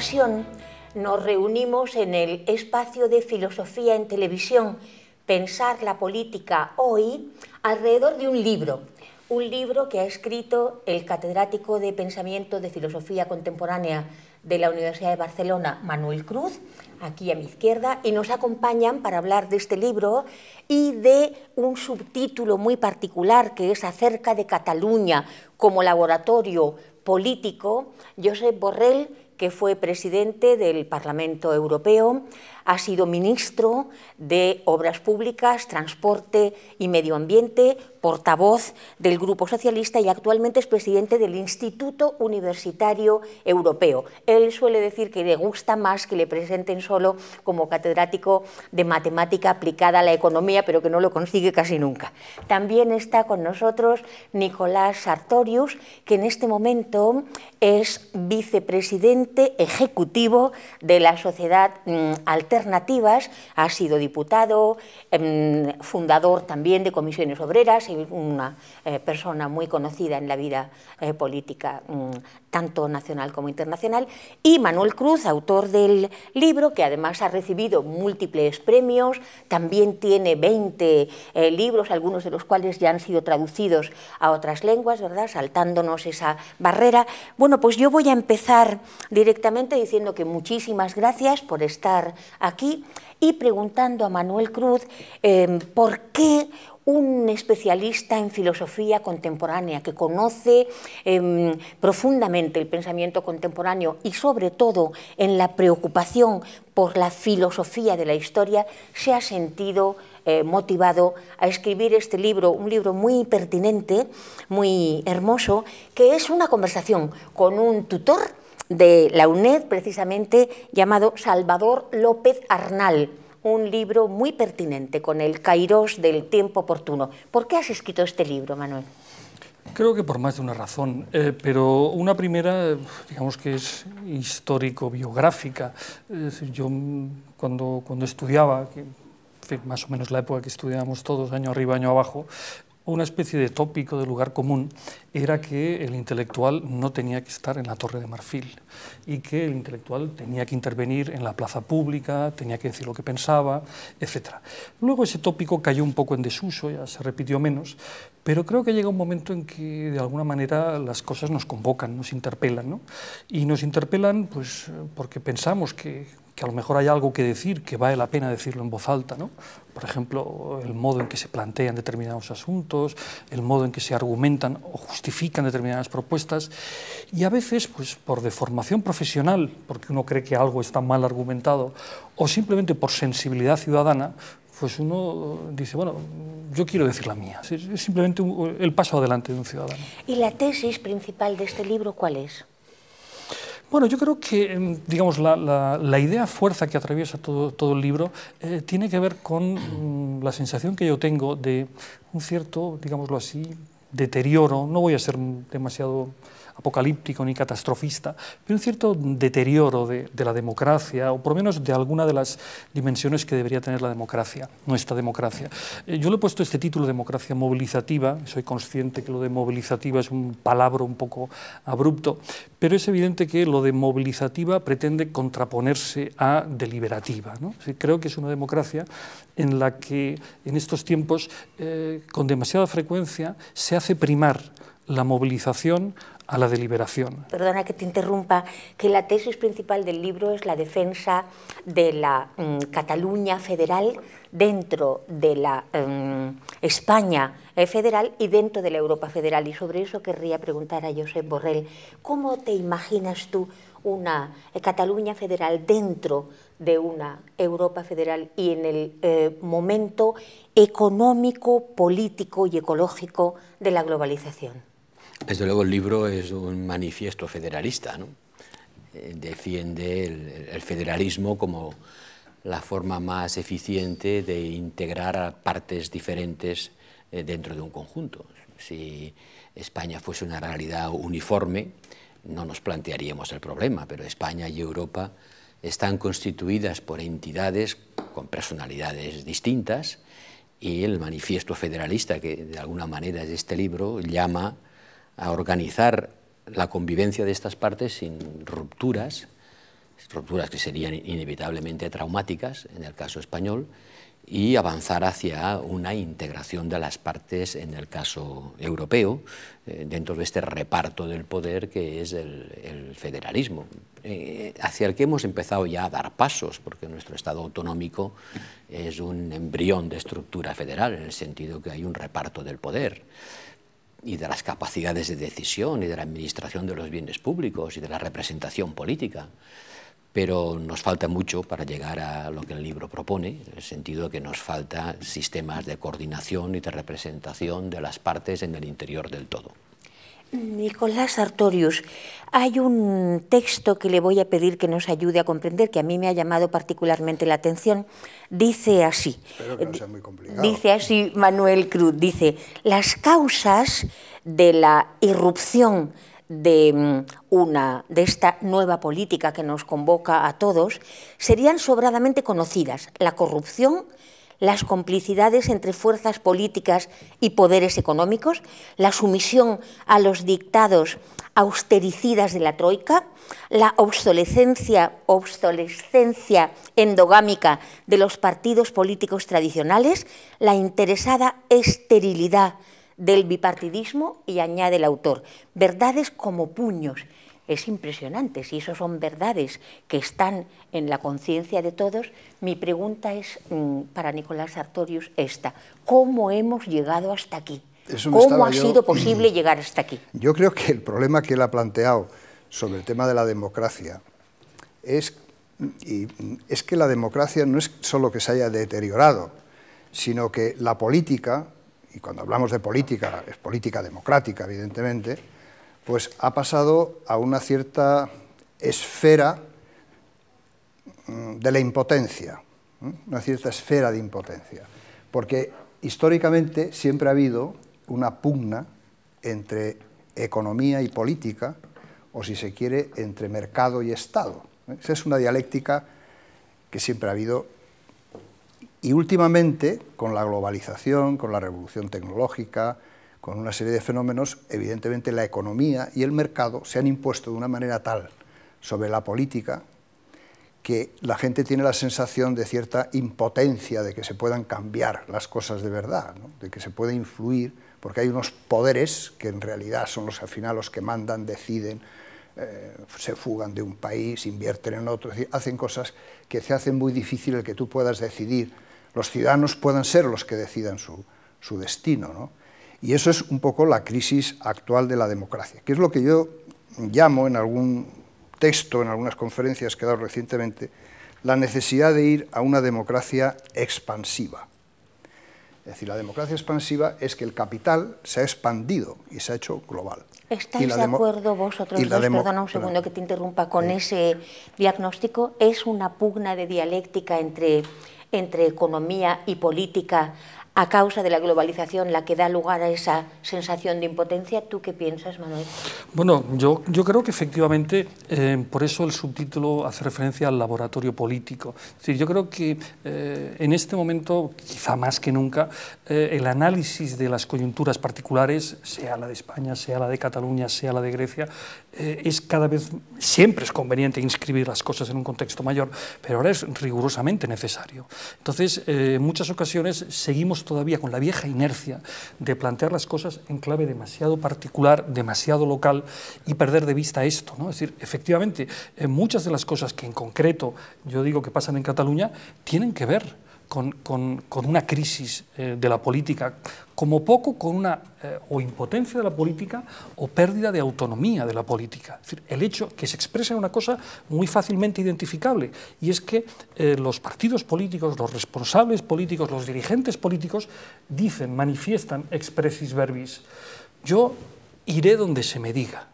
ocasión nos reunimos en el espacio de filosofía en televisión, Pensar la política hoy, alrededor de un libro, un libro que ha escrito el catedrático de Pensamiento de Filosofía Contemporánea de la Universidad de Barcelona, Manuel Cruz, aquí a mi izquierda, y nos acompañan para hablar de este libro y de un subtítulo muy particular que es acerca de Cataluña como laboratorio político, Josep Borrell, que fue presidente del Parlamento Europeo, ha sido ministro de Obras Públicas, Transporte y Medio Ambiente, portavoz del Grupo Socialista y actualmente es presidente del Instituto Universitario Europeo. Él suele decir que le gusta más que le presenten solo como catedrático de matemática aplicada a la economía, pero que no lo consigue casi nunca. También está con nosotros Nicolás Sartorius, que en este momento es vicepresidente ejecutivo de la Sociedad mm, Alternativa alternativas, ha sido diputado, em, fundador también de comisiones obreras y una eh, persona muy conocida en la vida eh, política mm, tanto nacional como internacional, y Manuel Cruz, autor del libro, que además ha recibido múltiples premios, también tiene 20 eh, libros, algunos de los cuales ya han sido traducidos a otras lenguas, ¿verdad?, saltándonos esa barrera. Bueno, pues yo voy a empezar directamente diciendo que muchísimas gracias por estar aquí y preguntando a Manuel Cruz eh, por qué un especialista en filosofía contemporánea que conoce em, profundamente el pensamiento contemporáneo y sobre todo en la preocupación por la filosofía de la historia, se ha sentido eh, motivado a escribir este libro, un libro muy pertinente, muy hermoso, que es una conversación con un tutor de la UNED, precisamente llamado Salvador López Arnal, un libro muy pertinente con el kairos del tiempo oportuno. ¿Por qué has escrito este libro, Manuel? Creo que por más de una razón, eh, pero una primera, digamos que es histórico-biográfica. yo cuando, cuando estudiaba, que, más o menos la época que estudiábamos todos, año arriba, año abajo, una especie de tópico de lugar común era que el intelectual no tenía que estar en la Torre de Marfil y que el intelectual tenía que intervenir en la plaza pública, tenía que decir lo que pensaba, etc. Luego ese tópico cayó un poco en desuso, ya se repitió menos, pero creo que llega un momento en que de alguna manera las cosas nos convocan, nos interpelan, ¿no? y nos interpelan pues, porque pensamos que que a lo mejor hay algo que decir que vale la pena decirlo en voz alta, ¿no? Por ejemplo, el modo en que se plantean determinados asuntos, el modo en que se argumentan o justifican determinadas propuestas, y a veces, pues por deformación profesional, porque uno cree que algo está mal argumentado, o simplemente por sensibilidad ciudadana, pues uno dice, bueno, yo quiero decir la mía. Es simplemente el paso adelante de un ciudadano. ¿Y la tesis principal de este libro cuál es? Bueno, yo creo que, em, digamos, la, idea fuerza que atraviesa todo, todo el libro eh, tiene que ver con mm, la sensación que yo tengo de un cierto, digámoslo así, deterioro, no voy a ser demasiado apocalíptico ni catastrofista, pero un cierto deterioro de, la democracia, o por lo menos de alguna de las dimensiones que debería tener la democracia, nuestra democracia. Eh, yo le he puesto este título, democracia movilizativa, soy consciente que lo de movilizativa es un palabra un poco abrupto, pero es evidente que lo de movilizativa pretende contraponerse a deliberativa. ¿no? creo que es una democracia en la que en estos tiempos, eh, con demasiada frecuencia, se hace primar la movilización a la deliberación. Perdona que te interrumpa, que la tesis principal del libro es la defensa de la mm, Cataluña federal dentro de la mm, España eh, federal y dentro de la Europa federal. Y sobre eso querría preguntar a Josep Borrell, ¿cómo te imaginas tú una eh, Cataluña federal dentro de una Europa federal y en el eh, momento económico, político y ecológico de la globalización? Desde luego el libro es un manifiesto federalista, ¿no? Eh, defiende el, federalismo como la forma más eficiente de integrar a partes diferentes eh, dentro de un conjunto. Si España fuese una realidad uniforme, no nos plantearíamos el problema, pero España y Europa están constituidas por entidades con personalidades distintas y el manifiesto federalista, que de alguna manera es este libro, llama a organizar la convivencia de estas partes sin rupturas, rupturas que serían inevitablemente traumáticas en el caso español, y avanzar hacia una integración de las partes en el caso europeo, eh, dentro de este reparto del poder que es el, federalismo, eh, hacia el que hemos empezado ya a dar pasos, porque nuestro Estado autonómico es un embrión de estructura federal, en el sentido que hay un reparto del poder y de las capacidades de decisión y de la administración de los bienes públicos y de la representación política pero nos falta mucho para llegar a lo que el libro propone, en el sentido de que nos falta sistemas de coordinación y de representación de las partes en el interior del todo. Nicolás Artorius, hay un texto que le voy a pedir que nos ayude a comprender, que a mí me ha llamado particularmente la atención. Dice así, dice así Manuel Cruz, dice, las causas de la irrupción de, mm, una, de esta nueva política que nos convoca a todos serían sobradamente conocidas. La corrupción, las complicidades entre fuerzas políticas y poderes económicos, la sumisión a los dictados austericidas de la Troika, la obsolescencia, obsolescencia endogámica de los partidos políticos tradicionales, la interesada esterilidad del bipartidismo y añade el autor, verdades como puños. Es impresionante, si eso son verdades que están en la conciencia de todos, mi pregunta es mm, para Nicolás Sartorius esta, ¿cómo hemos llegado hasta aquí? ¿Cómo ha sido posible llegar hasta aquí? Yo creo que el problema que él ha planteado sobre el tema de la democracia es, y es que la democracia no es solo que se haya deteriorado, sino que la política y cuando hablamos de política, es política democrática, evidentemente, pues ha pasado a una cierta esfera mm, de la impotencia, una cierta esfera de impotencia, porque históricamente siempre ha habido una pugna entre economía y política, o si se quiere, entre mercado y Estado. Esa es una dialéctica que siempre ha habido. Y últimamente, con la globalización, con la revolución tecnológica, con una serie de fenómenos, evidentemente la economía y el mercado se han impuesto de una manera tal sobre la política que la gente tiene la sensación de cierta impotencia de que se puedan cambiar las cosas de verdad, de que se puede influir, porque hay unos poderes que en realidad son los al final los que mandan, deciden, eh, se fugan de un país, invierten en otro, hacen cosas que se hacen muy difícil el que tú puedas decidir los ciudadanos puedan ser los que decidan su, destino. Y eso es un poco la crisis actual de la democracia, que es lo que yo llamo en algún texto, en algunas conferencias que he dado recientemente, la necesidad de ir a una democracia expansiva. Es decir, la democracia expansiva es que el capital se ha expandido y se ha hecho global. ¿Estáis de acuerdo vosotros dos, perdona un segundo que te interrumpa, con ese diagnóstico? ¿Es una pugna de dialéctica entre entre economía y política a causa de la globalización la que da lugar a esa sensación de impotencia. ¿Tú qué piensas, Manuel? Bueno, yo, creo que efectivamente eh, por eso el subtítulo hace referencia al laboratorio político. Es decir, yo creo que eh, en este momento, quizá más que nunca, eh, el análisis de las coyunturas particulares, sea la de España, sea la de Cataluña, sea la de Grecia, es cada vez, siempre es conveniente inscribir las cosas en un contexto mayor, pero ahora es rigurosamente necesario. Entonces, en muchas ocasiones seguimos todavía con la vieja inercia de plantear las cosas en clave demasiado particular, demasiado local y perder de vista esto. ¿no? Es decir, efectivamente, muchas de las cosas que en concreto yo digo que pasan en Cataluña tienen que ver con, con, una crisis eh, de la política, como poco con una eh, o impotencia de la política o pérdida de autonomía de la política. Es decir, el hecho que se expresa en una cosa muy fácilmente identificable, y es que eh, los partidos políticos, los responsables políticos, los dirigentes políticos dicen, manifiestan expressis verbis, yo iré donde se me diga,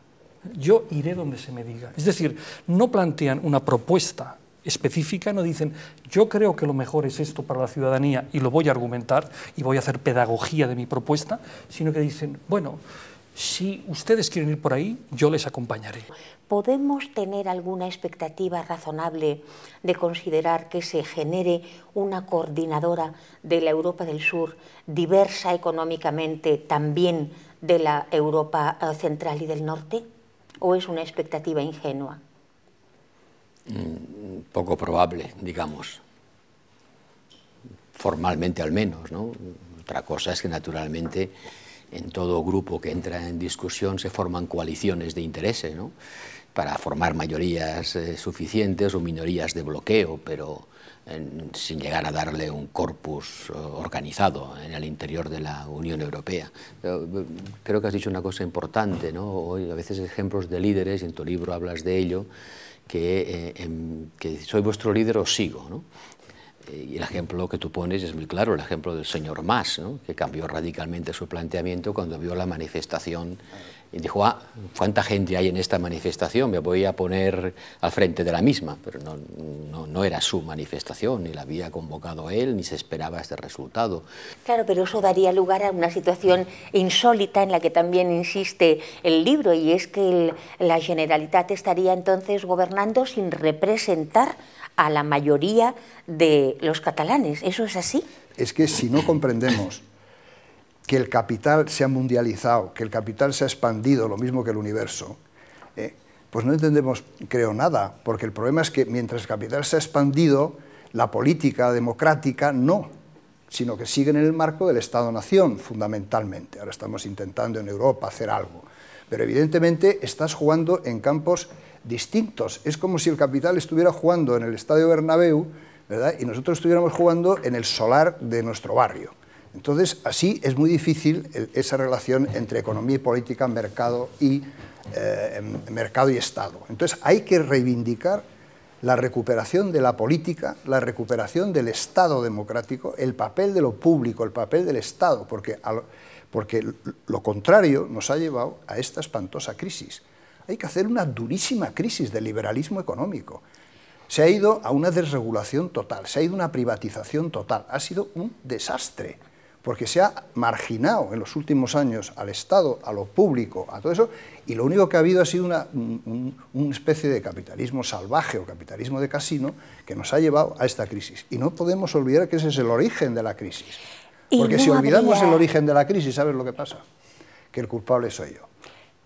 yo iré donde se me diga. Es decir, no plantean una propuesta específica, no dicen yo creo que lo mejor es esto para la ciudadanía y lo voy a argumentar y voy a hacer pedagogía de mi propuesta, sino que dicen, bueno, si ustedes quieren ir por ahí, yo les acompañaré. ¿Podemos tener alguna expectativa razonable de considerar que se genere una coordinadora de la Europa del Sur diversa económicamente también de la Europa eh, central y del norte? ¿O es una expectativa ingenua? Mm, poco probable, digamos, formalmente al menos. ¿no? Otra cosa es que naturalmente en todo grupo que entra en discusión se forman coaliciones de intereses ¿no? para formar mayorías eh, suficientes o minorías de bloqueo, pero sin llegar a darle un corpus eh, organizado en el interior de la Unión Europea. Eh, creo que has dicho una cosa importante, ¿no? Hoy a veces ejemplos de líderes, y en tu libro hablas de ello, que, eh, que soy vuestro líder o sigo. ¿no? Y el ejemplo que tú pones es muy claro, el ejemplo del señor Mas, ¿no? que cambió radicalmente su planteamiento cuando vio la manifestación y dijo, ah, ¿cuánta gente hay en esta manifestación? Me voy a poner al frente de la misma, pero no, no, no, era su manifestación, ni la había convocado él, ni se esperaba este resultado. Claro, pero eso daría lugar a una situación insólita en la que también insiste el libro, y es que el, la Generalitat estaría entonces gobernando sin representar a la mayoría de los catalanes. ¿Eso es así? Es que si no comprendemos que el capital se ha mundializado, que el capital se ha expandido, lo mismo que el universo, eh, pues no entendemos, creo, nada, porque el problema es que mientras el capital se ha expandido, la política democrática no, sino que sigue en el marco del Estado-Nación, fundamentalmente. Ahora estamos intentando en Europa hacer algo, pero evidentemente estás jugando en campos distintos. Es como si el capital estuviera jugando en el Estadio Bernabéu, ¿verdad? y nosotros estuviéramos jugando en el solar de nuestro barrio. Entonces, así es muy difícil esa relación entre economía y política, mercado y, eh, mercado y Estado. Entonces, hay que reivindicar la recuperación de la política, la recuperación del Estado democrático, el papel de lo público, el papel del Estado, porque, porque lo contrario nos ha llevado a esta espantosa crisis. Hay que hacer una durísima crisis del liberalismo económico. Se ha ido a una desregulación total, se ha ido a una privatización total, ha sido un desastre porque se ha marginado en los últimos años al Estado, a lo público, a todo eso, y lo único que ha habido ha sido una, especie de capitalismo salvaje o capitalismo de casino que nos ha llevado a esta crisis. Y no podemos olvidar que ese es el origen de la crisis. Porque si olvidamos el origen de la crisis, ¿sabes lo que pasa? Que el culpable soy yo.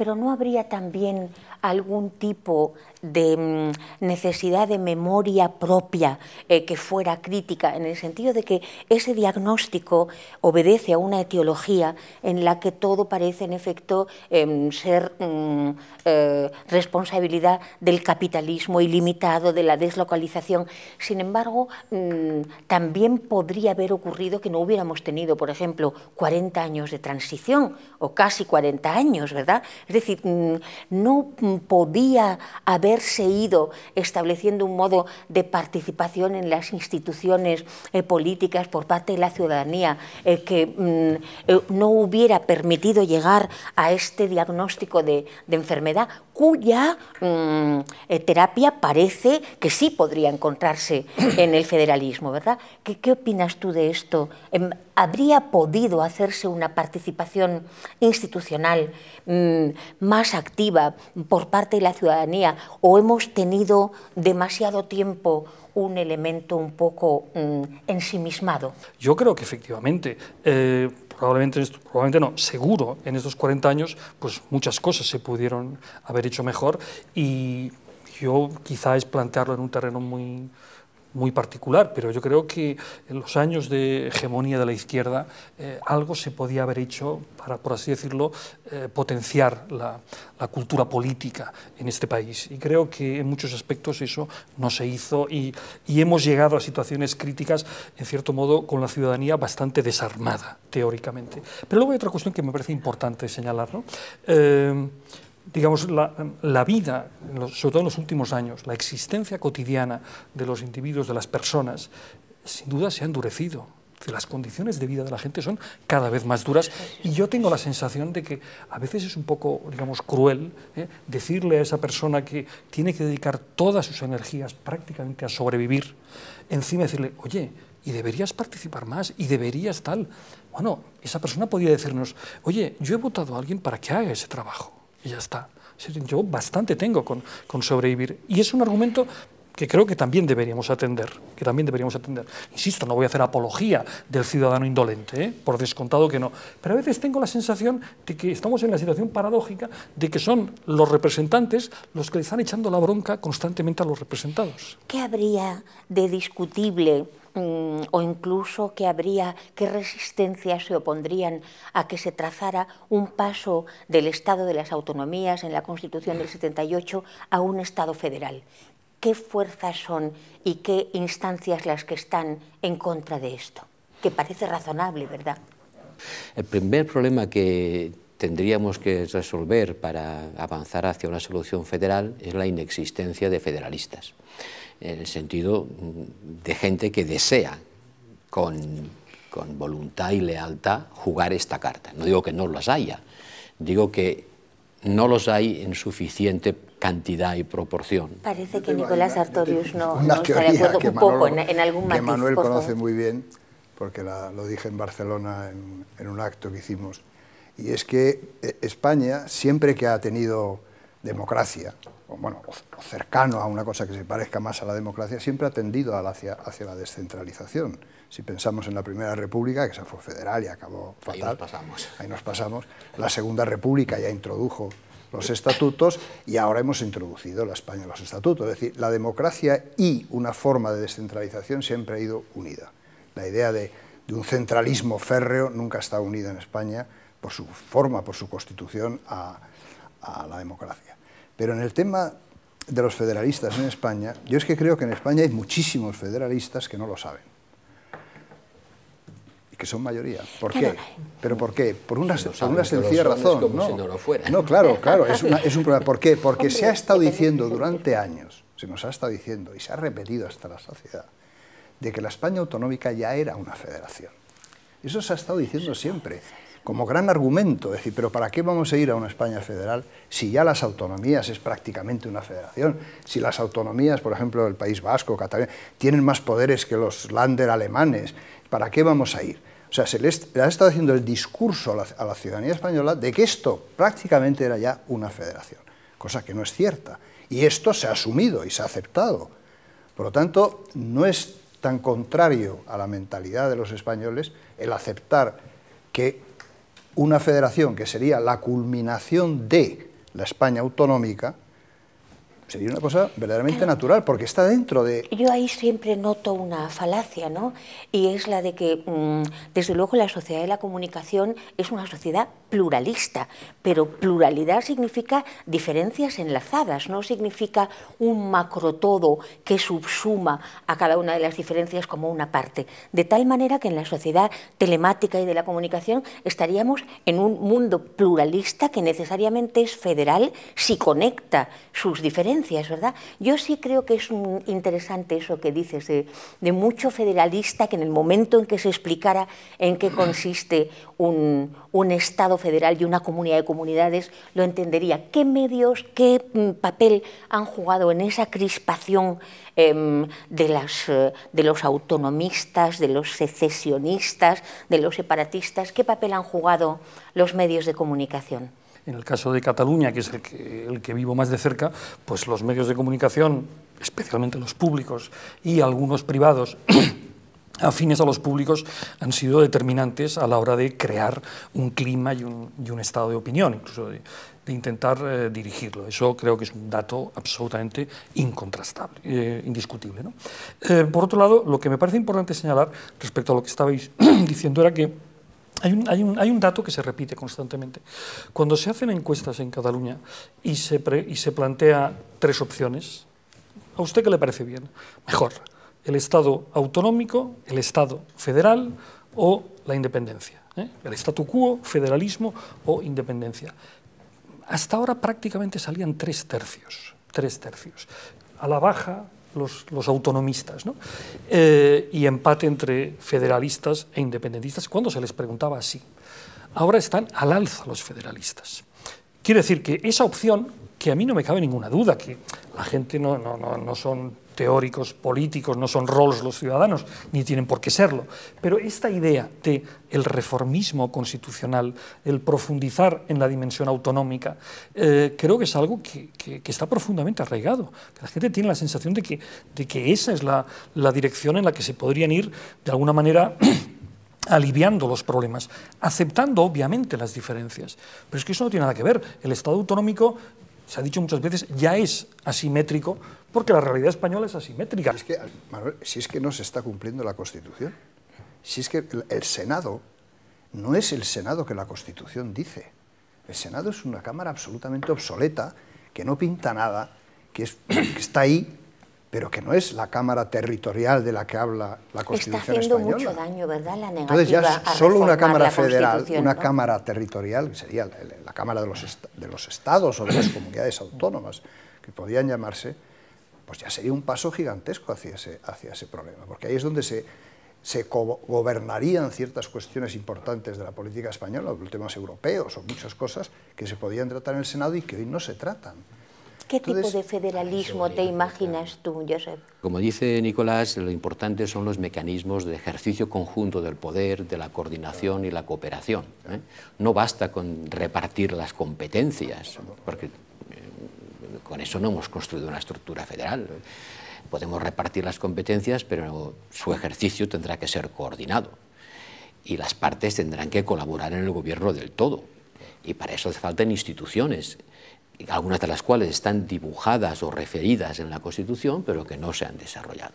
Pero no habría también algún tipo de mm, necesidad de memoria propia eh, que fuera crítica, en el sentido de que ese diagnóstico obedece a una etiología en la que todo parece en efecto em, ser mm, eh, responsabilidad del capitalismo ilimitado, de la deslocalización. Sin embargo, mm, también podría haber ocurrido que no hubiéramos tenido, por ejemplo, 40 años de transición o casi 40 años, ¿verdad? Es decir, no podía haberse ido estableciendo un modo de participación en las instituciones eh, políticas por parte de la ciudadanía eh, que mm, eh, no hubiera permitido llegar a este diagnóstico de, enfermedad cuya mm, terapia parece que sí podría encontrarse en el federalismo, ¿verdad? ¿Qué, qué opinas tú de esto? Em, ¿Habría podido hacerse una participación institucional mm, más activa por parte de la ciudadanía o hemos tenido demasiado tiempo un elemento un poco mm, ensimismado? Yo creo que efectivamente. Eh, probablemente, probablemente no, seguro, en estos 40 años, pues muchas cosas se pudieron haber hecho mejor y yo quizá es plantearlo en un terreno muy, muy particular, pero yo creo que en los años de hegemonía de la izquierda eh, algo se podía haber hecho para, por así decirlo, eh, potenciar la, la, cultura política en este país. Y creo que en muchos aspectos eso no se hizo y, y, hemos llegado a situaciones críticas, en cierto modo, con la ciudadanía bastante desarmada, teóricamente. Pero luego hay otra cuestión que me parece importante señalar. ¿no? Eh, digamos, la, vida, sobre todo en los últimos años, la existencia cotidiana de los individuos, de las personas, sin duda se ha endurecido. Las condiciones de vida de la gente son cada vez más duras y yo tengo la sensación de que a veces es un poco, digamos, cruel ¿eh? decirle a esa persona que tiene que dedicar todas sus energías prácticamente a sobrevivir, encima decirle, oye, y deberías participar más, y deberías tal. Bueno, esa persona podría decirnos, oye, yo he votado a alguien para que haga ese trabajo y ya está. Yo bastante tengo con, con sobrevivir. Y es un argumento que creo que también deberíamos atender, que también deberíamos atender. Insisto, no voy a hacer apología del ciudadano indolente, ¿eh? por descontado que no, pero a veces tengo la sensación de que estamos en la situación paradójica de que son los representantes los que le están echando la bronca constantemente a los representados. ¿Qué habría de discutible mm, o incluso qué habría, qué resistencias se opondrían a que se trazara un paso del Estado de las Autonomías en la Constitución del 78 a un Estado federal? ¿Qué fuerzas son y qué instancias las que están en contra de esto? Que parece razonable, ¿verdad? El primer problema que tendríamos que resolver para avanzar hacia una solución federal es la inexistencia de federalistas, en el sentido mm, de gente que desea con, voluntad y lealtad jugar esta carta. No digo que no las haya, digo que no los hay en suficiente cantidad y proporción. Parece que Nicolás Artorius no, no está de acuerdo un poco en, en, algún matiz. Que Manuel conoce muy bien, porque la, lo dije en Barcelona en, en, un acto que hicimos, y es que eh, España, siempre que ha tenido democracia, o, bueno, o cercano a una cosa que se parezca más a la democracia, siempre ha tendido hacia, hacia la descentralización. Si pensamos en la Primera República, que se fue federal y acabó fatal, ahí nos pasamos. Ahí nos pasamos. La Segunda República ya introdujo los estatutos y ahora hemos introducido la España los estatutos. Es decir, la democracia y una forma de descentralización siempre ha ido unida. La idea de, de un centralismo férreo nunca está unida en España por su forma, por su constitución, a, a la democracia. Pero en el tema de los federalistas en España, yo es que creo que en España hay muchísimos federalistas que no lo saben que son mayoría. ¿Por qué? ¿Pero por qué? Por una, Si no por una sencilla razón. como no. si no lo fueran. No, claro, claro, es, una- es un problema. ¿Por qué? Porque se ha estado diciendo durante años, se nos ha estado diciendo y se ha repetido hasta la sociedad, de que la España autonómica ya era una federación. Eso se ha estado diciendo siempre, como gran argumento, es decir, pero ¿para qué vamos a ir a una España federal si ya las autonomías es prácticamente una federación? Si las autonomías, por ejemplo, del País Vasco, Cataluña, tienen más poderes que los Länder alemanes, ¿para qué vamos a ir? O sea, se le ha estado haciendo el discurso a la, a la ciudadanía española de que esto prácticamente era ya una federación, cosa que no es cierta. Y esto se ha asumido y se ha aceptado. Por lo tanto, no es tan contrario a la mentalidad de los españoles el aceptar que una federación que sería la culminación de la España autonómica sería una cosa verdaderamente natural, porque está dentro de... Yo ahí siempre noto una falacia, ¿no? Y es la de que, mm, desde luego, la sociedad de la comunicación es una sociedad pluralista, pero pluralidad significa diferencias enlazadas, no significa un macro todo que subsuma a cada una de las diferencias como una parte. De tal manera que en la sociedad telemática y de la comunicación estaríamos en un mundo pluralista que necesariamente es federal si conecta sus diferencias, ¿verdad? Yo sí creo que es interesante eso que dices de, mucho federalista que en el momento en que se explicara en qué consiste un, Estado federal y una comunidad de comunidades, lo entendería. ¿Qué medios, qué mm, papel han jugado en esa crispación em, eh, de los autonomistas, de los secesionistas, de los separatistas? ¿Qué papel han jugado los medios de comunicación? En el caso de Cataluña, que es el que, el que vivo más de cerca, pues los medios de comunicación, especialmente los públicos y algunos privados, afines a los públicos, han sido determinantes a la hora de crear un clima y un, y un estado de opinión, incluso de, de intentar eh, dirigirlo. Eso creo que es un dato absolutamente incontrastable, eh, indiscutible. ¿no? Eh, por otro lado, lo que me parece importante señalar respecto a lo que estabais diciendo era que hay un, hay, un, hay un, dato que se repite constantemente. Cuando se hacen encuestas en Cataluña y se, pre, y se plantea tres opciones, ¿a usted qué le parece bien? Mejor, el Estado autonómico, el Estado federal o la independencia. ¿eh? El statu quo, federalismo o independencia. Hasta ahora prácticamente salían tres tercios, tres tercios. A la baja los, autonomistas, ¿no? eh, y empate entre federalistas e independentistas cuando se les preguntaba así. Ahora están al alza los federalistas. Quiere decir que esa opción, que a mí no me cabe ninguna duda, que la gente no, no, no, no son teóricos, políticos, no son roles los ciudadanos, ni tienen por qué serlo. Pero esta idea de el reformismo constitucional, el profundizar en la dimensión autonómica, eh, creo que es algo que, está profundamente arraigado. la gente tiene la sensación de que, de que esa es la, la dirección en la que se podrían ir, de alguna manera, aliviando los problemas, aceptando obviamente las diferencias. Pero es que eso no tiene nada que ver. El Estado autonómico, se ha dicho muchas veces, ya es asimétrico porque la realidad española es asimétrica. Es que, Manuel, si es que no se está cumpliendo la Constitución, si es que el Senado no es el Senado que la Constitución dice. El Senado es una Cámara absolutamente obsoleta, que no pinta nada, que, es, que está ahí pero que no es la Cámara territorial de la que habla la Constitución Está haciendo mucho daño, ¿verdad? La negativa Entonces ya solo una Cámara federal, una ¿no? Cámara territorial, que sería la, Cámara de los, de los Estados o de las comunidades autónomas, que podían llamarse, pues ya sería un paso gigantesco hacia ese, hacia ese problema, porque ahí es donde se, se gobernarían ciertas cuestiones importantes de la política española, temas europeos o muchas cosas que se podían tratar en el Senado y que hoy no se tratan. ¿Qué tipo de federalismo te imaginas tú, Josep? Como dice Nicolás, lo importante son los mecanismos de ejercicio conjunto del poder, de la coordinación y la cooperación. ¿eh? No basta con repartir las competencias, porque con eso no hemos construido una estructura federal. Podemos repartir las competencias, pero su ejercicio tendrá que ser coordinado. Y las partes tendrán que colaborar en el gobierno del todo. Y para eso hace falta instituciones algunas de las cuales están dibujadas o referidas en la Constitución, pero que no se han desarrollado.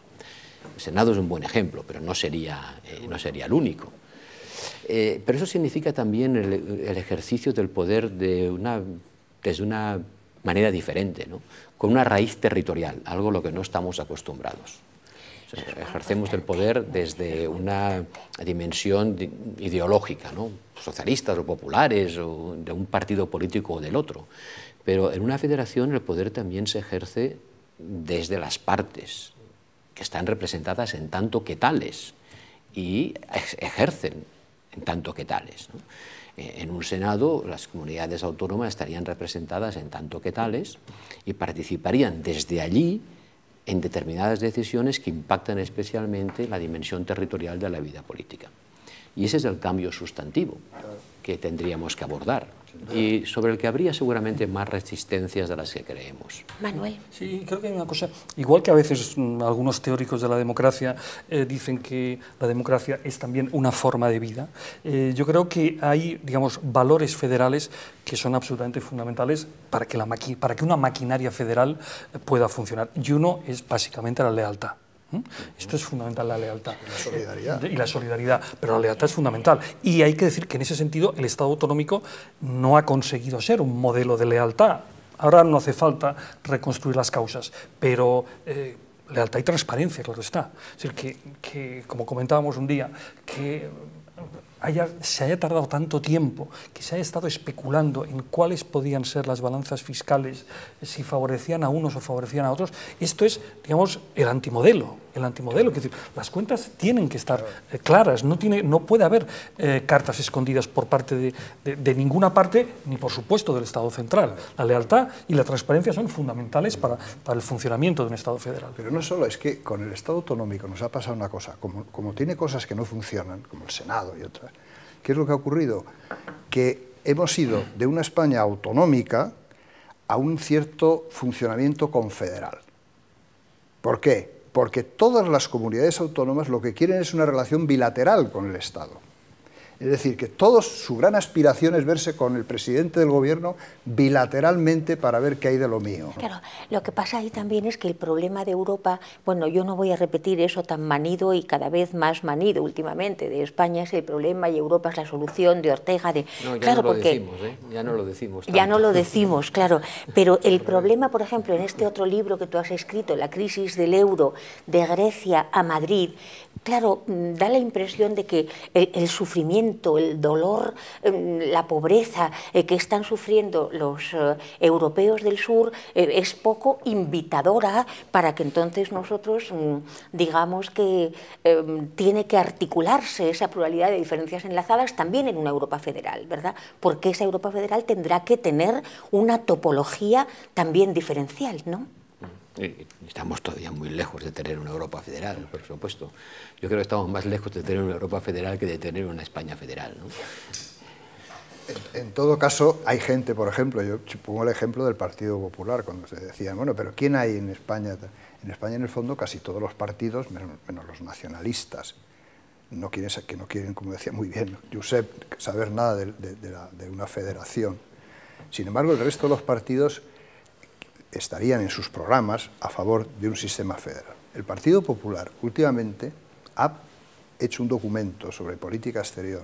El Senado es un buen ejemplo, pero no sería, eh, no sería el único. Eh, pero eso significa también el, ejercicio del poder de una, desde una manera diferente, ¿no? con una raíz territorial, algo a lo que no estamos acostumbrados. ejercemos el poder desde una dimensión ideológica, ¿no? socialistas o populares, o de un partido político o del otro. Pero en una federación el poder también se ejerce desde las partes, que están representadas en tanto que tales, y ejercen en tanto que tales. En un Senado las comunidades autónomas estarían representadas en tanto que tales y participarían desde allí en determinadas decisiones que impactan especialmente la dimensión territorial de la vida política. Y ese es el cambio sustantivo que tendríamos que abordar y sobre el que habría seguramente más resistencias de las que creemos. Manuel. Sí, creo que hay una cosa, igual que a veces mm, algunos teóricos de la democracia eh, dicen que la democracia es también una forma de vida, eh, yo creo que hay, digamos, valores federales que son absolutamente fundamentales para que, la para que una maquinaria federal pueda funcionar. Y uno es básicamente la lealtad. Esto es fundamental, la lealtad. Y la solidaridad. Y la solidaridad, pero la lealtad es fundamental. Y hay que decir que en ese sentido el Estado autonómico no ha conseguido ser un modelo de lealtad. Ahora no hace falta reconstruir las causas, pero eh, lealtad y transparencia, claro está. Es decir, que, que, como comentábamos un día, que se haya tardado tanto tiempo, que se haya estado especulando en cuáles podían ser las balanzas fiscales, si favorecían a unos o favorecían a otros, esto es, digamos, el antimodelo. El antimodelo, es decir, las cuentas tienen que estar eh, claras, no, tiene, no puede haber eh, cartas escondidas por parte de, ninguna parte, ni por supuesto del Estado central. La lealtad y la transparencia son fundamentales para, para el funcionamiento de un Estado federal. Pero no solo, es que con el Estado autonómico nos ha pasado una cosa, como, como tiene cosas que no funcionan, como el Senado y otras, ¿Qué es lo que ha ocurrido? Que hemos ido de una España autonómica a un cierto funcionamiento confederal. ¿Por qué? Porque todas las comunidades autónomas lo que quieren es una relación bilateral con el Estado. Es decir, que todos su gran aspiración es verse con el presidente del gobierno bilateralmente para ver qué hay de lo mío. Claro, lo que pasa ahí también es que el problema de Europa, bueno, yo no voy a repetir eso tan manido y cada vez más manido últimamente, de España es el problema y Europa es la solución de Ortega, de... No, ya claro, no lo porque, decimos, ¿eh? Ya no lo decimos. Ya no lo decimos, claro, pero el problema, por ejemplo, en este otro libro que tú has escrito, La crisis del euro, de Grecia a Madrid, claro, mm, da la impresión de que el, sufrimiento, el dolor, mm, la pobreza eh, que están sufriendo los eh, europeos del sur eh, es poco invitadora para que entonces nosotros mm, digamos que tiene que articularse esa pluralidad de diferencias enlazadas también en una Europa federal, ¿verdad? Porque esa Europa federal tendrá que tener una topología también diferencial, ¿no? Estamos todavía muy lejos de tener una Europa federal, por supuesto. Yo creo que estamos más lejos de tener una Europa federal que de tener una España federal. En, todo caso, hay gente, por ejemplo, yo pongo el ejemplo del Partido Popular, cuando se decía, bueno, pero ¿quién hay en España? En España, en el fondo, casi todos los partidos, menos, los nacionalistas, no quieren, que no quieren, como decía muy bien Josep, saber nada de, de una federación. Sin embargo, el resto de los partidos estarían en sus programas a favor de un sistema federal. El Partido Popular últimamente ha hecho un documento sobre política exterior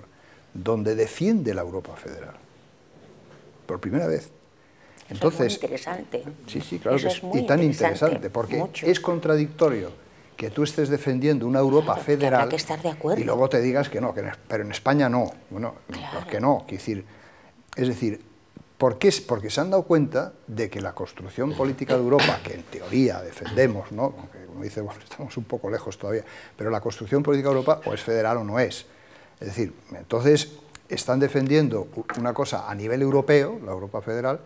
donde defiende la Europa federal. Por primera vez. Entonces, es muy interesante. Sí, sí, claro que es, y tan interesante, porque es contradictorio que tú estés defendiendo una Europa federal que estar de acuerdo. y luego te digas que no, que pero en España no. Bueno, ¿por qué no? Decir, es decir, ¿por qué? Porque se han dado cuenta de que la construcción política de Europa, que en teoría defendemos, ¿no? Aunque, como dice, bueno, estamos un poco lejos todavía, pero la construcción política de Europa o es federal o no es. Es decir, entonces están defendiendo una cosa a nivel europeo, la Europa federal,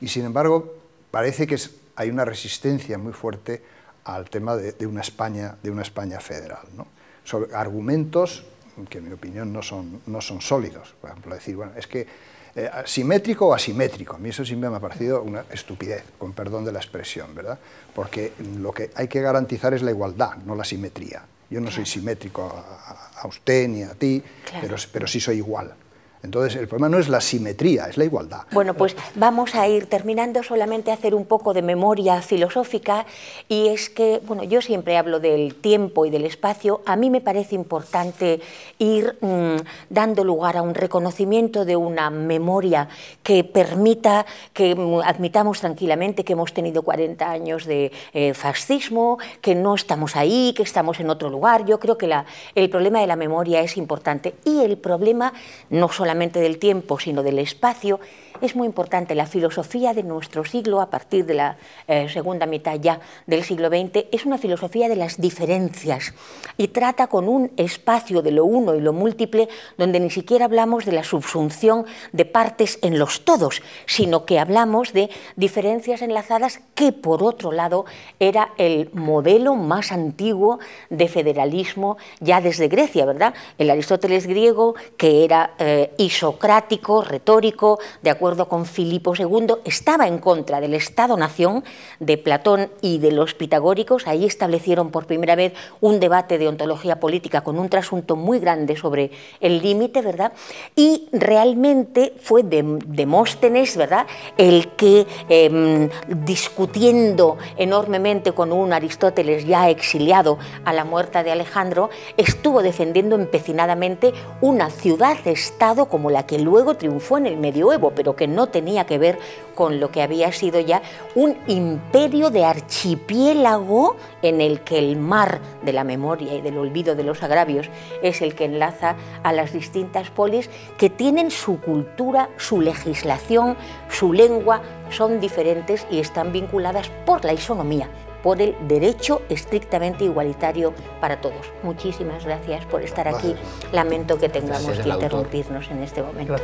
y sin embargo parece que hay una resistencia muy fuerte al tema de, una, España, de una España federal. ¿no? Sobre argumentos que en mi opinión no son, no son sólidos. Por ejemplo, decir, bueno, es que eh, simétrico o asimétrico, a mí eso siempre me ha parecido una estupidez, con perdón de la expresión, ¿verdad? Porque lo que hay que garantizar es la igualdad, no la simetría. Yo no soy simétrico a, usted ni a ti, pero, pero sí soy igual. Entonces, el problema no es la simetría, es la igualdad. Bueno, pues vamos a ir terminando solamente a hacer un poco de memoria filosófica y es que, bueno, yo siempre hablo del tiempo y del espacio, a mí me parece importante ir mm, dando lugar a un reconocimiento de una memoria que permita que mm, admitamos tranquilamente que hemos tenido 40 años de eh, fascismo, que no estamos ahí, que estamos en otro lugar. Yo creo que la, el problema de la memoria es importante y el problema no solamente del tiempo, sino del espacio, es muy importante. La filosofía de nuestro siglo, a partir de la eh, segunda mitad ya del siglo XX, es una filosofía de las diferencias y trata con un espacio de lo uno y lo múltiple donde ni siquiera hablamos de la subsunción de partes en los todos, sino que hablamos de diferencias enlazadas que, por otro lado, era el modelo más antiguo de federalismo ya desde Grecia, ¿verdad? El Aristóteles griego, que era eh, isocrático, retórico, de acuerdo con Filipo II, estaba en contra del Estado-nación de Platón y de los pitagóricos. Ahí establecieron por primera vez un debate de ontología política con un trasunto muy grande sobre el límite, ¿verdad? Y realmente fue Demóstenes, ¿verdad?, el que, em, discutiendo enormemente con un Aristóteles ya exiliado a la muerte de Alejandro, estuvo defendiendo empecinadamente una ciudad-estado como la que luego triunfó en el medioevo, pero que no tenía que ver con lo que había sido ya un imperio de archipiélago en el que el mar de la memoria y del olvido de los agravios es el que enlaza a las distintas polis que tienen su cultura, su legislación, su lengua, son diferentes y están vinculadas por la isonomía, por el derecho estrictamente igualitario para todos. Muchísimas gracias por estar aquí. Lamento que tengamos que interrumpirnos en este momento.